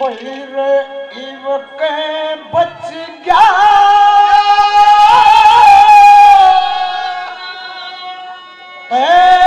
बहिरे इवके बच गया। है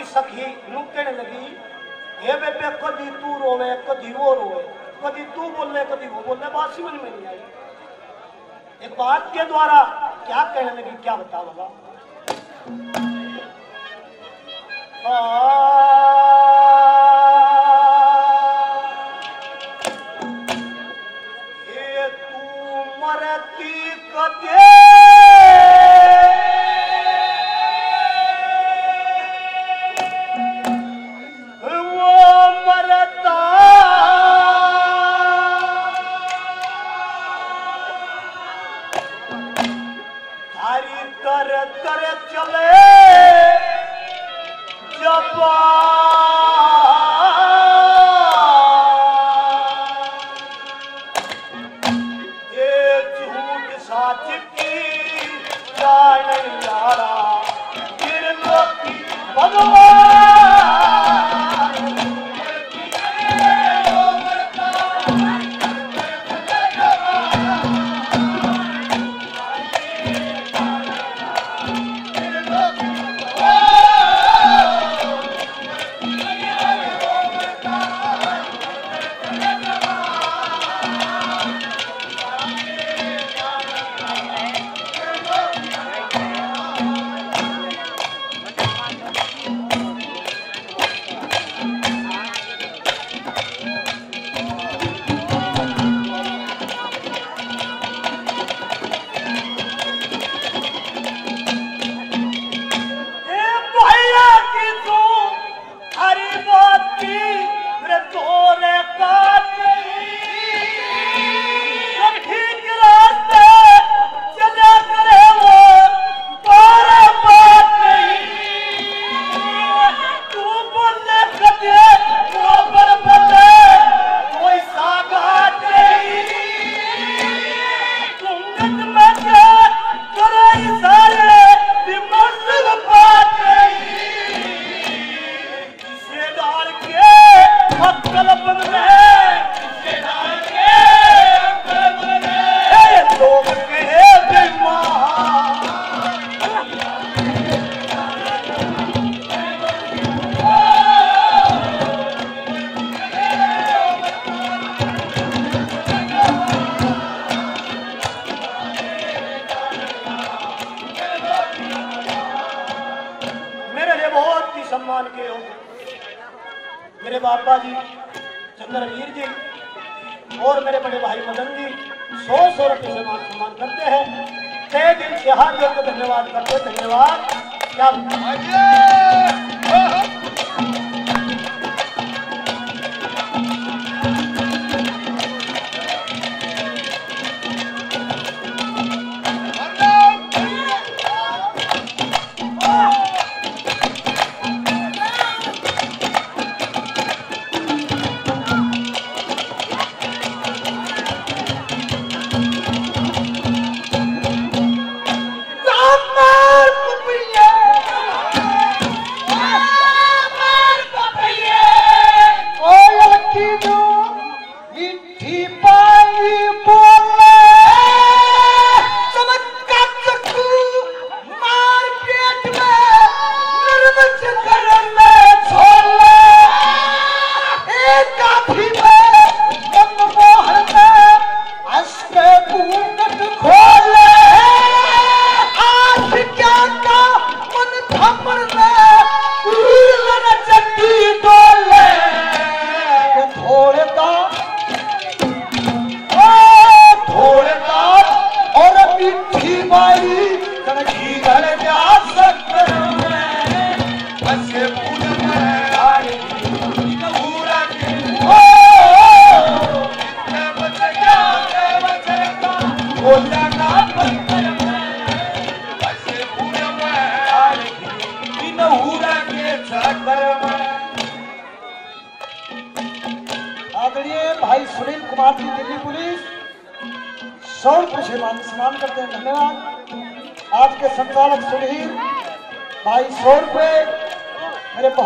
की सखी यूँ कहने लगी, हे बेबे कभी तू रोवे कभी वो रोवे? कभी तू बोले कभी वो बोले? बात समझ में नहीं आई। एक बात के द्वारा क्या कहने लगी, क्या बता बाबा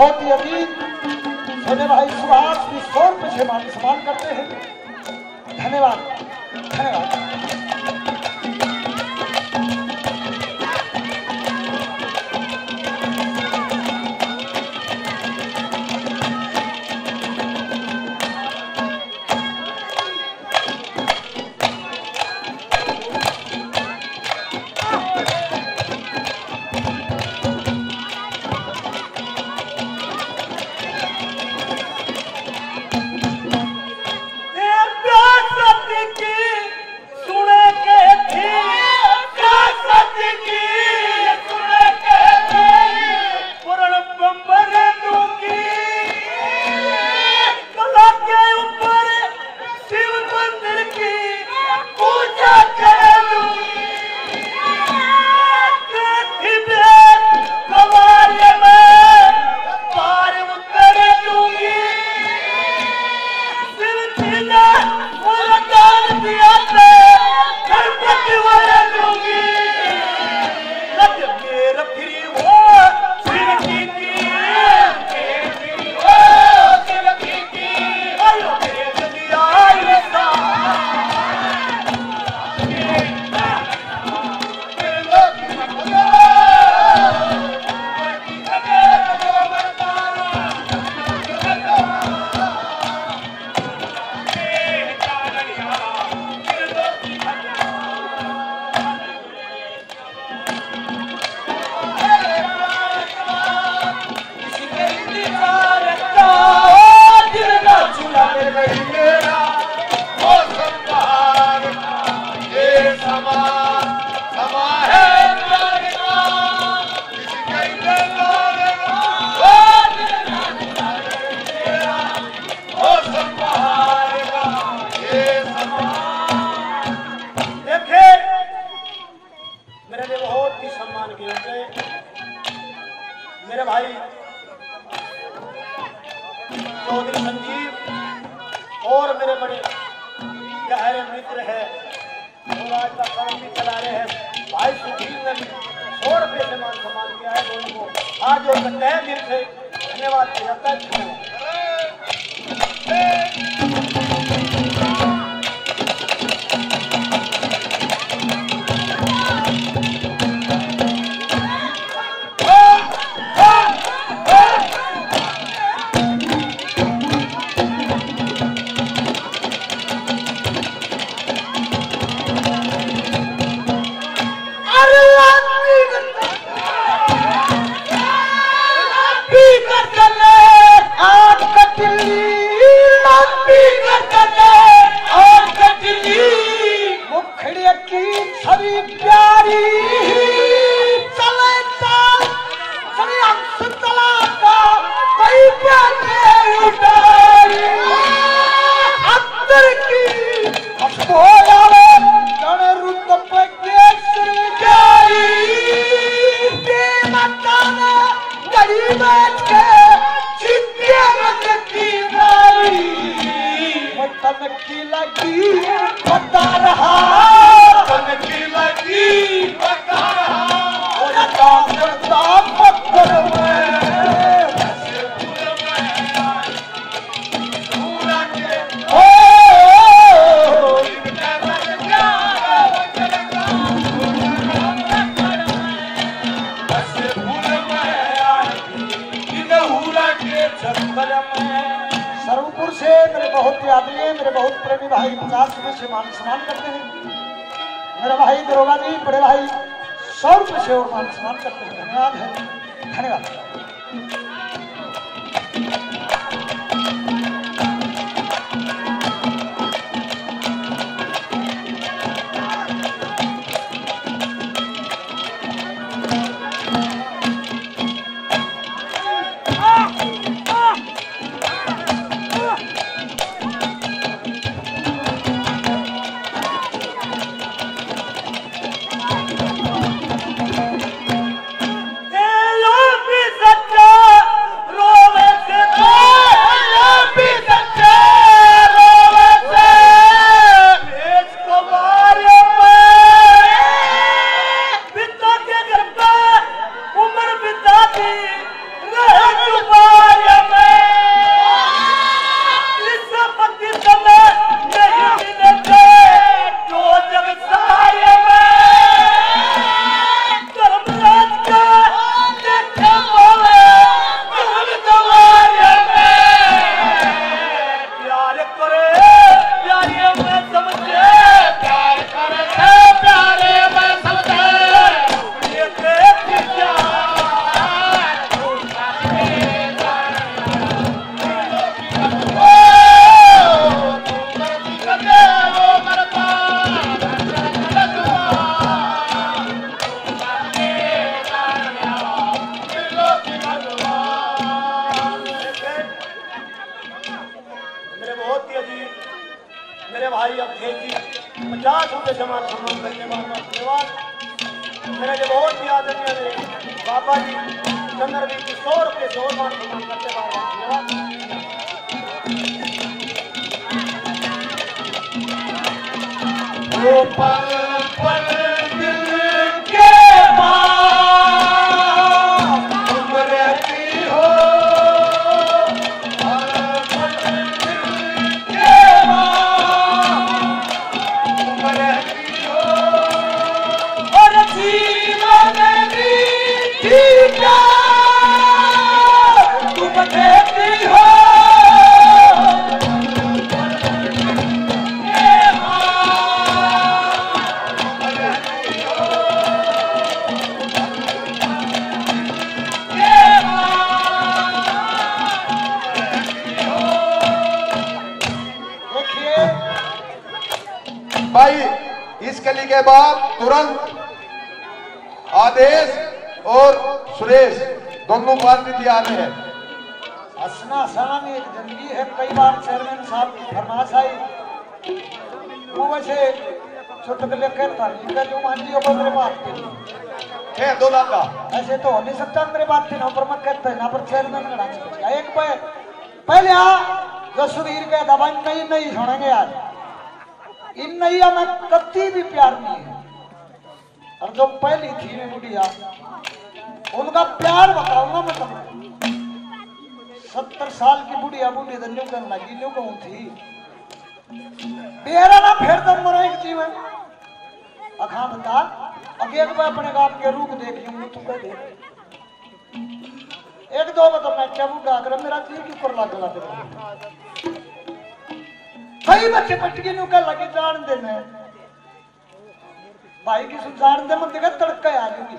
बहुत ही अतीत भाई सुभाष भी सौर पे मान सम्मान करते हैं। धन्यवाद धन्यवाद। आज जोड़ सकते से धन्यवाद सर्वपुर से मेरे बहुत आदरणीय मेरे बहुत प्रेमी भाई पचास रुपए से मान सम्मान करते हैं। मेरा भाई दरोगा जी, बड़े भाई सौ रुपए से और मान सम्मान करते हैं। धन्यवाद है। धन्यवाद। तैयार हैं। हंसना एक ज़िंदगी है। कई बार चेयरमैन साहब की फरमाश आई वो वैसे के लेकर था इनका जो मान लियो मेरे बात के है दो लाख ऐसे तो हो नहीं सकता मेरे बात थी ना पर मैं कहता है ना पर चेयरमैन का डांस एक पहले आ जो के नहीं नहीं छोड़ेंगे आज। इन नैया में कत्ती भी प्यार नहीं है। और जो पहली थी में बुढ़िया उनका प्यार बताऊँगा मैं तुमको सत्तर साल की बुढ़िया बूढ़ी तो न्यू करने लगी न्यू कहूँ थी। तेरा ना फिर तुम मरो एक जीवन अखा बता, अगे एक बार अपने आप के रूप देख लूँगी तू कह एक दो बता मैं क्या बूढ़ा कर मेरा जी क्यों कर लग लग कई बच्चे पटकी न्यू कर लगे, जान दे भाई की जान दे मैं देखा तड़का आ जाऊँगी।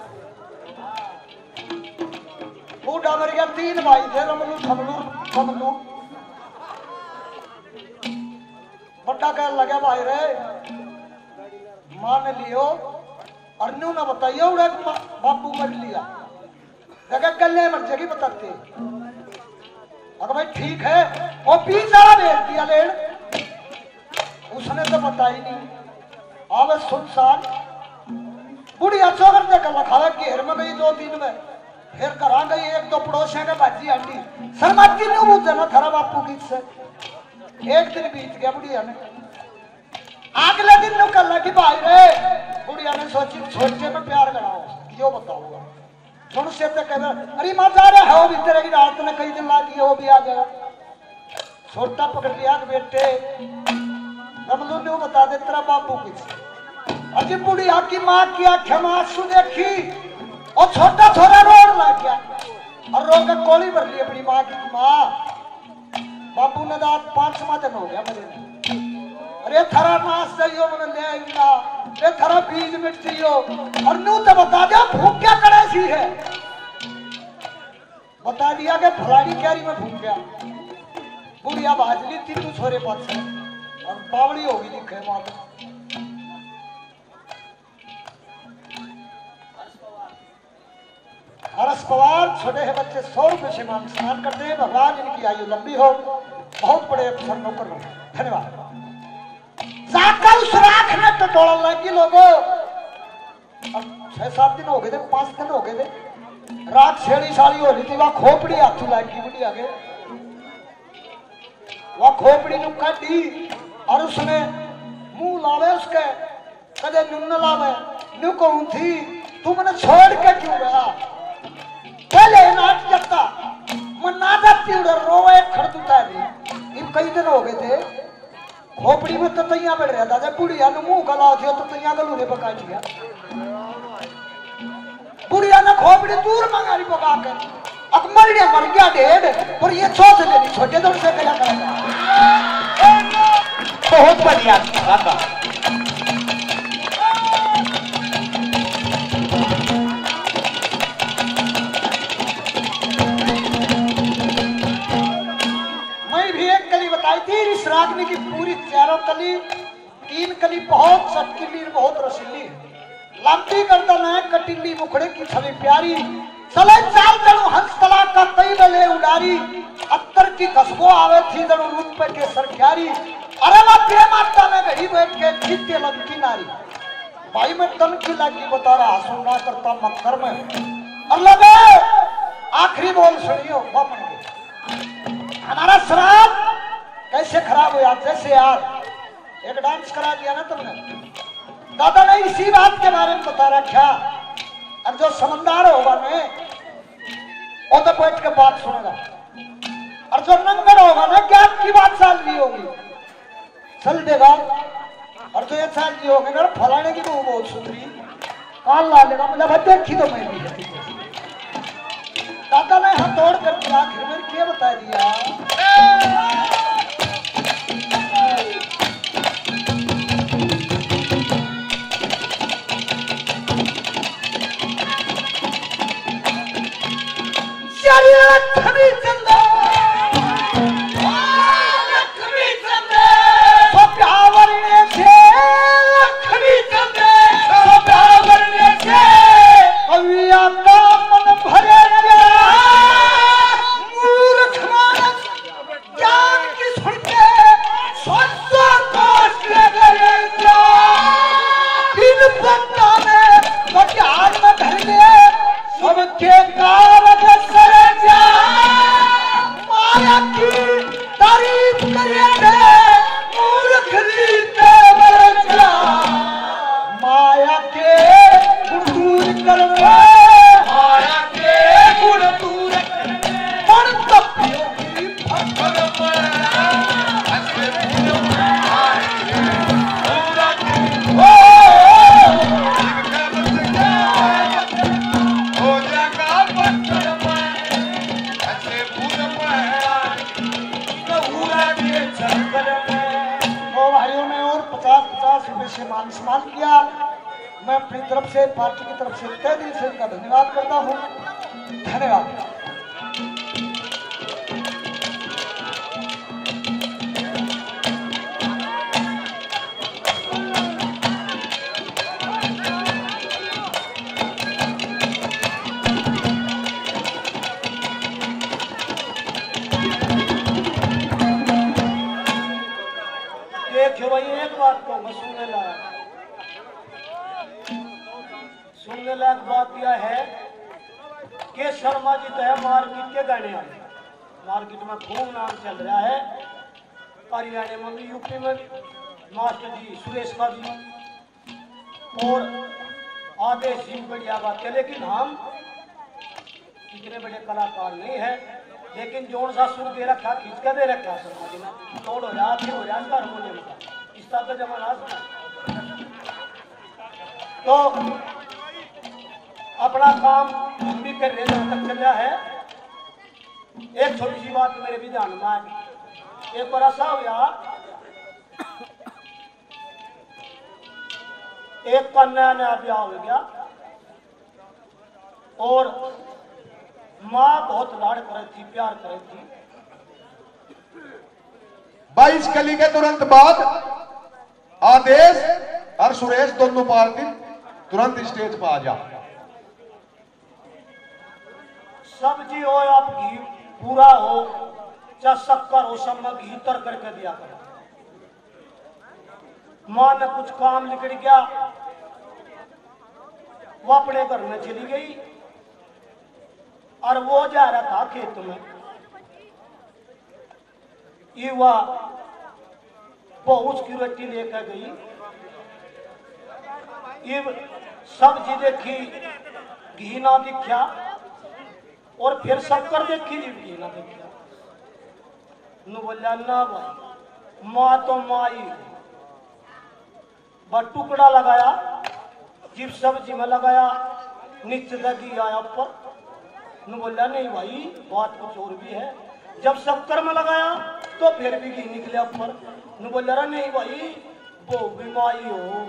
बूढ़ा मर गया तीन भाई थे रमलू थमलू थमलू बड़ा कहने लगा भाई रे मान लियो और न्यू ना बताइए उड़े बापू मर लिया लगा कल्ले मर जाएगी बताते अगर भाई ठीक है वो बीच वाला भेज दिया लेन उसने तो बता ही नहीं आवे सुनसान बुढ़िया चौकर कर रखा घेर में गई दो तीन में फिर करा गई एक दो पड़ोसियों के बाजी आंटी। शर्माती नहीं पूछे ना, थारा बापू की से। एक दिन बीत गया बुढ़िया ने। अगले दिन नु कल की भाई रे। बुढ़िया ने सोची, सोचे में प्यार कराओ यो बताऊँगा। सुन से तो कह अरे माँ, जा रहा है भी तेरे की रात ने कई दिन लागी है भी आ जाएगा छोटा पकड़ लिया बेटे। रमलू ने बता दे, तेरा बापू किस? अजी बुढ़िया की माँ की आँखें में आँसू देखी। और छोटा छोरा रोड लग गया। और रो के कोली भर ली अपनी माँ की माँ। बापू ने दाद पांचवा दिन हो गया मेरे अरे थरा नाश चाहिए मैंने ले आईना अरे थरा बीज मिट चाहिए और नू तो बता दिया, भूख क्या करे सी है? बता दिया कि फलानी क्यारी में भूख गया। बुढ़िया भाजली थी तू छोरे पास और बावड़ी होगी दिखे माता हरस पवार छोटे हैं बच्चे सौ रुपए से मान स्नान करते हैं। भगवान इनकी आयु लंबी हो, बहुत बड़े अफसर नौकर हो धन्यवाद। जाकर उस राख में तो दौड़ लगी लोगो। अब छह सात दिन हो गए थे, पाँच दिन हो गए थे। रात छेड़ी थी, वहाँ खोपड़ी हाथू लगी बुढ़ी वह खोपड़ी नु काटी और उसने मुँह लावे उसके। कदे नुन लावे नु कहूँ थी। तू मैंने छोड़ के क्यों गया? पहले नाट जत्ता मैं नादा तीउड़ रोवे खड़दुता दी। इन कई दिन हो गए थे। खोपड़ी में तो तैया बैठ रहा था। बुढ़िया ने मुँह गला थियो तो तैया गलू ने पका दिया। बुढ़िया ने खोपड़ी दूर मंगारी पका कर अब मर गया मर गया डेढ़ पर ये सोच लेनी छोटे दौड़ से करेगा बहुत बढ़िया एक थी इस रागनी की पूरी चारों कली, तीन कली बहुत चटकीली और बहुत रसीली। लंबी गर्दन है कटीली मुखड़े की छवि प्यारी। चले चाल जड़ू हंस तला का कई बले उडारी। अत्तर की खुशबू आवे थी जड़ू रूप पे के सरख्यारी अरे वो प्रेम आत्मा में घड़ी बैठ के चित्ते लंकी नारी भाई मैं तन की लागी बता रहा सुनना करता मक्कर में। अल्लाह बे, आखिरी बोल सुनियो बापन के हमारा श्राप कैसे खराब हो हुआ जैसे यार। एक डांस करा दिया ना तुमने। दादा ने इसी बात के बारे में बता रखा। अब जो समझदार होगा ने, वो तो बैठ के बात सुनेगा। और जो नंगर होगा ना क्या की बात साल ली होगी। चल देगा और जो ये साल ली होगी ना, फलाने की वो बहुत सुधरी काल ला लेगा मतलब भाई देखी तो मैं भी दादा ने हथौड़ कर दिया आखिर में क्या बता दिया? बात लेकिन हम इतने बड़े कलाकार नहीं है, लेकिन जोन सा सुर दे रखा, खींच के दे रखा जी तोड़ हो जा फिर हो जा का इस तरह का जमाना तो अपना काम हम भी कर रहे जहाँ तक चल है। एक छोटी सी बात मेरे भी ध्यान में आई। एक बार ऐसा हो गया एक का नया नया ब्याह हो गया। और माँ बहुत लाड़ करे थी प्यार करे थी। बाईस कली के तुरंत बाद आदेश और सुरेश दोनों पार्टी तुरंत स्टेज पर आ जा। सब्ज़ी हो या घी पूरा हो चाहे शक्कर हो सब में घी तर करके दिया करो। माँ ने कुछ काम निकल गया वो अपने घर में चली गई। और वो जा रहा था खेत में। युवा बहुत की रोटी लेकर गई। ये सब्ज़ी देखी घी ना दिखा और फिर शक्कर देखी, जी घी ना दिखा बोलिया ना भाई, माँ तो माँ ही है। टुकड़ा लगाया, जिप सब्ज़ी में लगाया, नीचे दगी आया ऊपर। नु बोला, नहीं भाई, बात कुछ और भी है। जब सब कर्म लगाया तो फिर भी घी निकले ऊपर बोला, "अरे नहीं भाई, वो बीमारी हो।